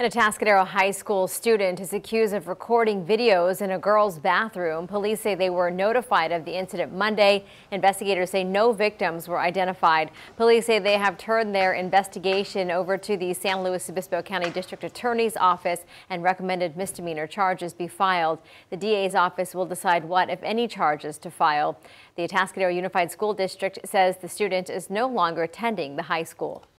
An Atascadero High School student is accused of recording videos in a girl's bathroom. Police say they were notified of the incident Monday. Investigators say no victims were identified. Police say they have turned their investigation over to the San Luis Obispo County District Attorney's Office and recommended misdemeanor charges be filed. The DA's office will decide what, if any, charges to file. The Atascadero Unified School District says the student is no longer attending the high school.